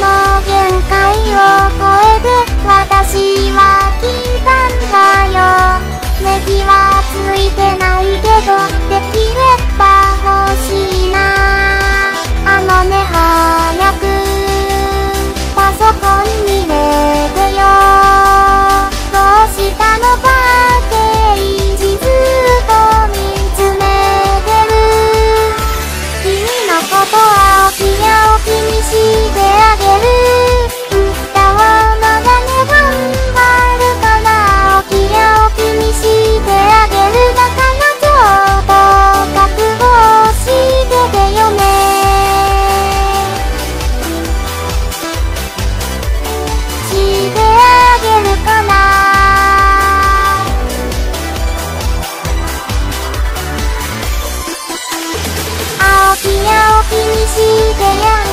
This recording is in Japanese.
の限界を Yeah.